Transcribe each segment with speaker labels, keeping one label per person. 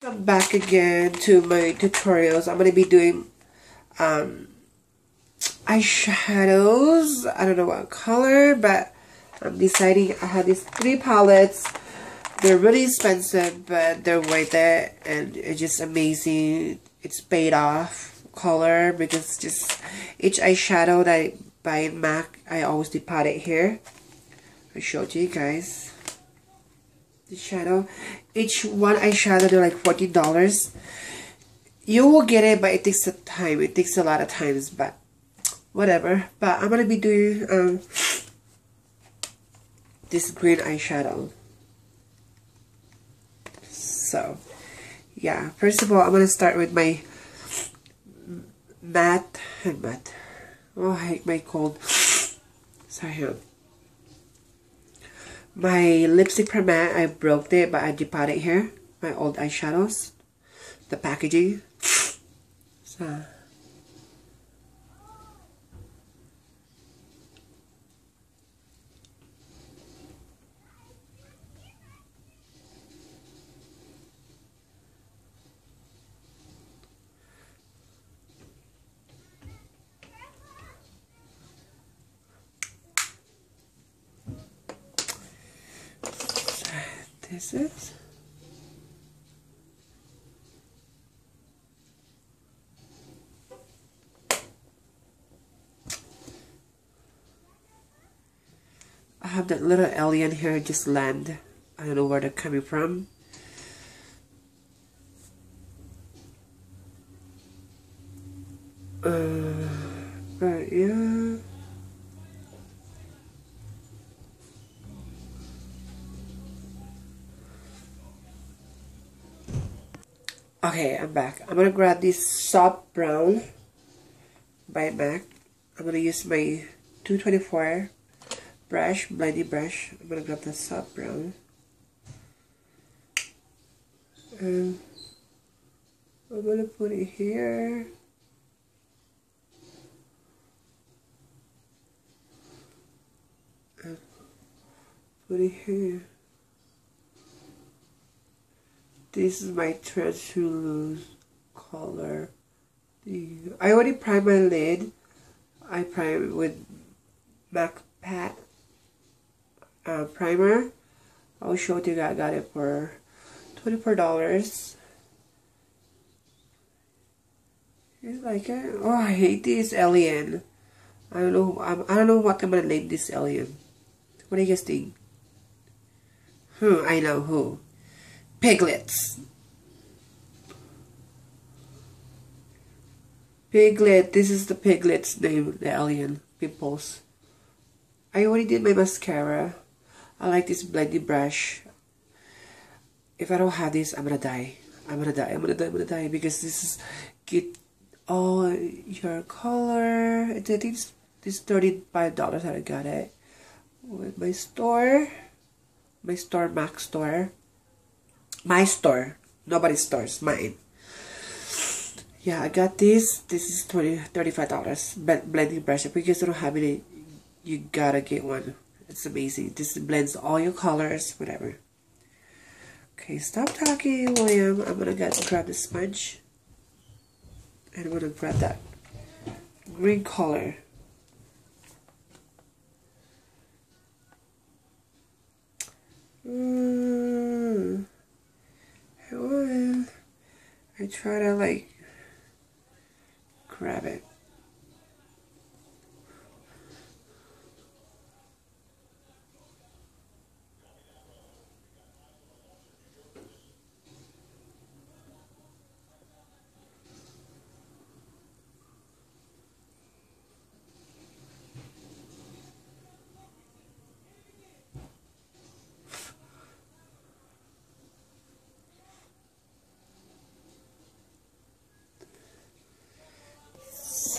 Speaker 1: Come back again to my tutorials. I'm going to be doing um, eyeshadows. I don't know what color, but I'm deciding I have these three palettes. They're really expensive, but they're worth it. And it's just amazing. It's paid off color because just each eyeshadow that I buy in MAC, I always deposit it here. I showed you guys the shadow. Each one eyeshadow, they're like $40 You will get it, but it takes a time. It takes a lot of times, but whatever. But I'm to be doing um, this green eyeshadow. So, yeah. First of all, I'm to start with my matte, matte. Oh, I hate my cold. Sorry my lipstick primer, I broke it, but I departed here. My old eyeshadows. The packaging. So. This is. I have that little alien here just land. I don't know where they're coming from. Uh, but yeah. Okay, I'm back. I'm gonna grab this soft brown by MAC. I'm gonna use my 224 brush, blending brush. I'm gonna grab the soft brown. And I'm gonna put it here. And put it here. This is my Treacherous color. I already primed my lid. I primed with MAC Pat uh, primer. I'll show you I got it for $24. You like it? Oh, I hate this alien. I don't know. I don't know what I'm gonna name this alien. What do you guys think? Hmm, I know who piglets. Piglet, this is the piglet's name, the alien pimples. I already did my mascara. I like this blending brush. If I don't have this, I'm gonna die. I'm gonna die, I'm gonna die, I'm gonna die because this is get all your color. I think this $35 that I got it with my store. My store, MAC store my store. Nobody's stores mine. Yeah I got this. This is 20 35 dollars But blending brush if you guys don't have any you gotta get one. It's amazing. This blends all your colors whatever. Okay stop talking William. I'm gonna get grab the sponge. And I'm gonna grab that green color. Mm. I try to like grab it.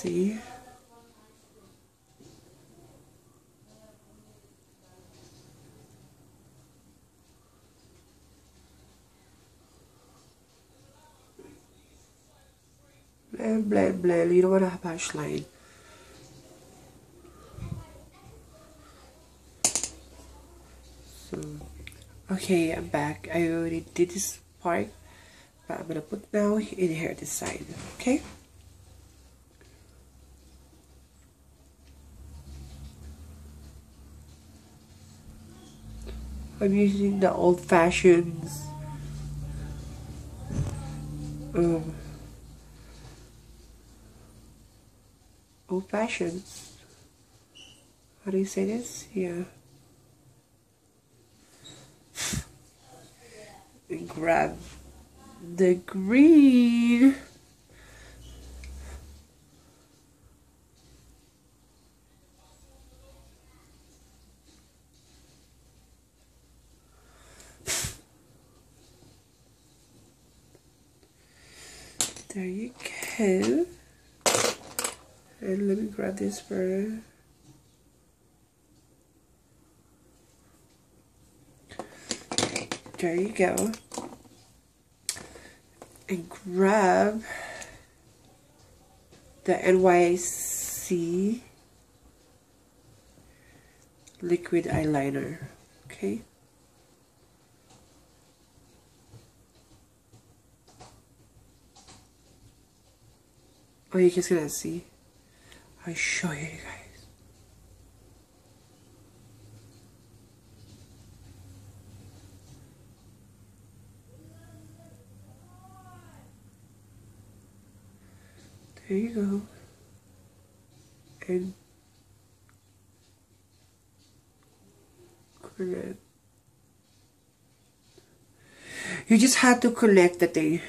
Speaker 1: See. Don't want to have harsh line. So, okay, I'm back. I already did this part, But I'm gonna put now in here this side, okay? I'm using the old fashions um, old fashions how do you say this? Yeah. Grab the green. There go. And let me grab this for There you go. And grab the NYC liquid eyeliner. Okay. Oh, you guys gonna see? I'll show you guys. There you go. And connect. You just have to connect the thing.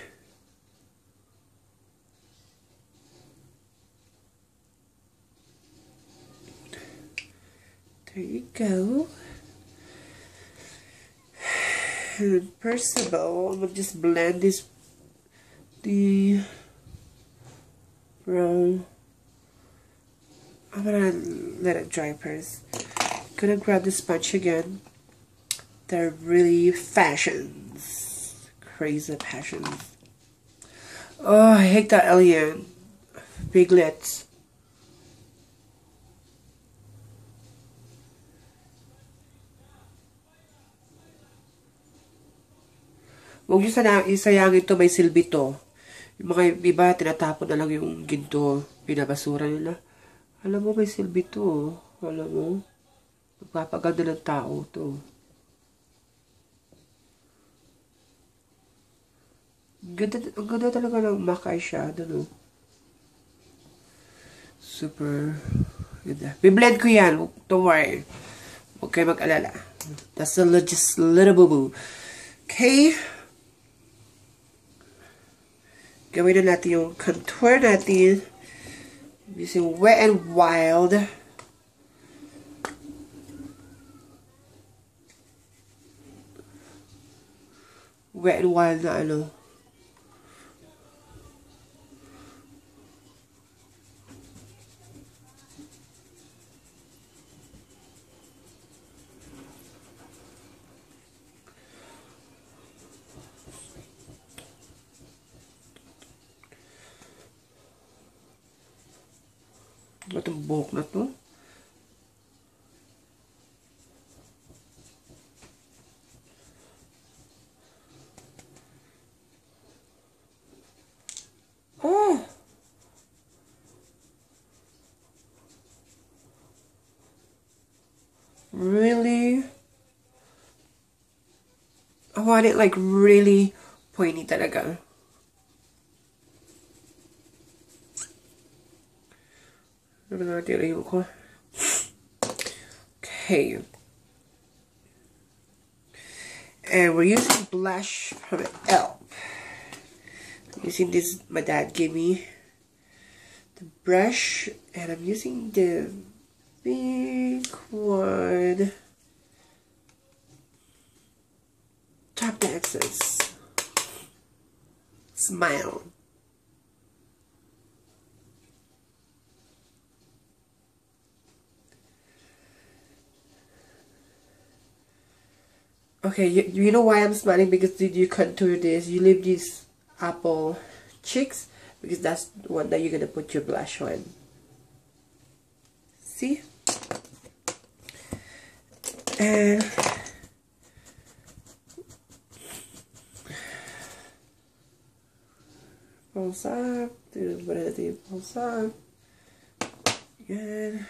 Speaker 1: There you go. And first of all, I'm gonna just blend this the brown. I'm gonna let it dry first. Gonna grab the sponge again. They're really fashions. Crazy passions. Oh, I hate that alien. Piglets. Huwag nyo sana isayangin to, may silbi to. Yung mga iba, tinatapon na lang yung ginto. Pinabasura nila. Alam mo, may silbi to. Alam mo, magpapaganda ng tao to. Ganda, ang ganda talaga ng makay siya. Ano? Super ganda. Biblend ko yan. Don't worry. Huwag kayo mag-alala. That's a just little boo-boo. Okay? Gawin na natin yung contour natin. Using Wet and Wild. Wet and Wild na ano. Itong buhok na to. Oh! Really? I want it like really pointy talaga. Na natin ko? Okay. And we're using blush from ELF. using this my dad gave me the brush and I'm using the big one top access smile okay you, you know why I'm smiling because did you contour this you leave these apple cheeks because that's the one that you're gonna put your blush on see and Pulse up. Tinubara natin yung pulse up. Yan.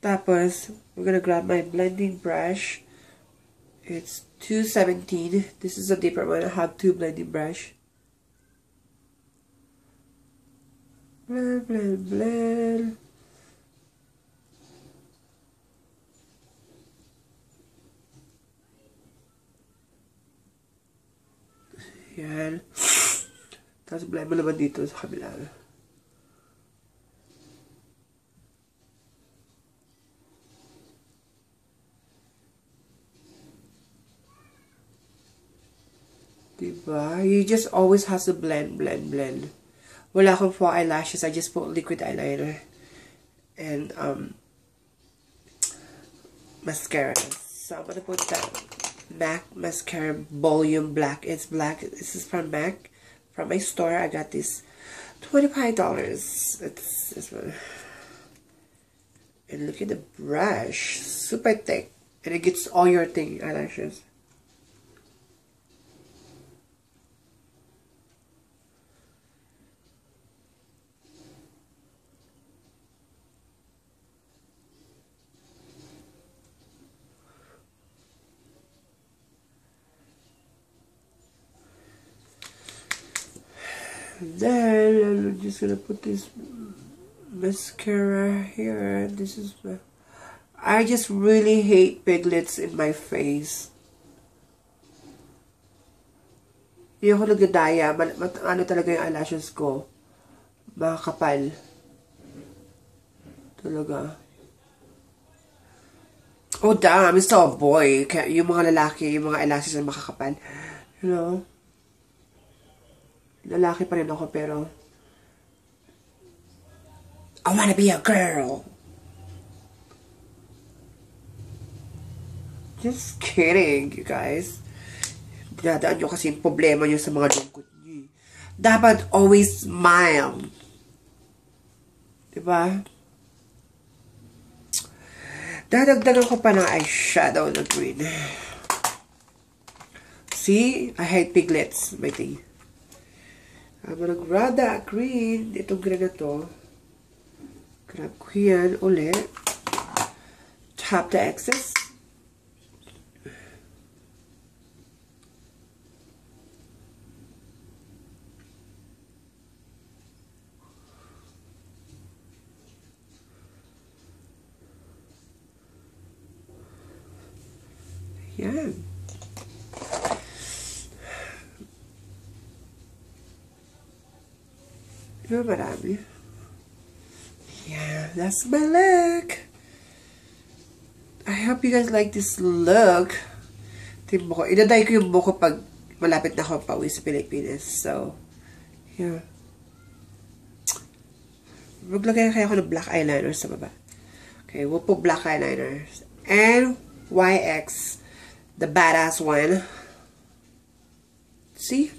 Speaker 1: Tapos, we're gonna grab my blending brush. It's 217. This is a deeper one. I have two blending brush. Blend, blend, blend. Yan. Tapos blend mo naman dito sa kabila. Diba? You just always have to blend, blend, blend. Wala akong faux eyelashes. I just put liquid eyeliner. And, um, mascara. So, I'm gonna put that MAC mascara volume black. It's black. This is from MAC. From my store. I got this $25. It's this one. And look at the brush. Super thick. And it gets all your thing eyelashes. Just gonna put this mascara here. This is my, I just really hate piglets in my face. Hindi ako nagdadaya. Ano talaga yung eyelashes ko. Makakapal. Talaga. Oh, damn. I'm still a boy. Kaya yung mga lalaki, yung mga eyelashes na makakapal. You know? lalaki pa rin ako pero I wanna be a girl. Just kidding, you guys. Dinadaan nyo kasi yung problema nyo sa mga lungkot nyo. Dapat always smile. Diba? Dadagdagan ko pa ng eyeshadow na green. See? I hate piglets, my thing. I'm gonna grab that green. Itong green na to. Grab ko yan ulit. Tap the excess. Yeah, that's my look. I hope you guys like this look. Yung buko. Inaday ko yung buko pag malapit na ako pauwi sa Pilipinas. So, yeah. Maglagay kaya ako ng black eyeliner sa baba. Okay, put black eyeliner. And YX, the badass one. See?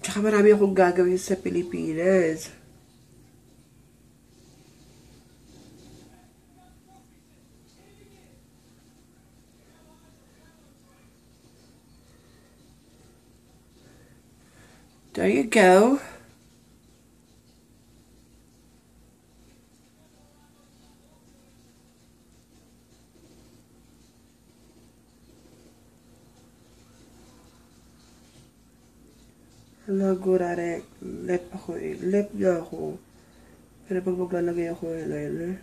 Speaker 1: Tsaka marami akong gagawin sa Pilipinas. There you go. Nagurare, lip ako eh. Lip na ako. Pero pag maglalagay ako eyeliner,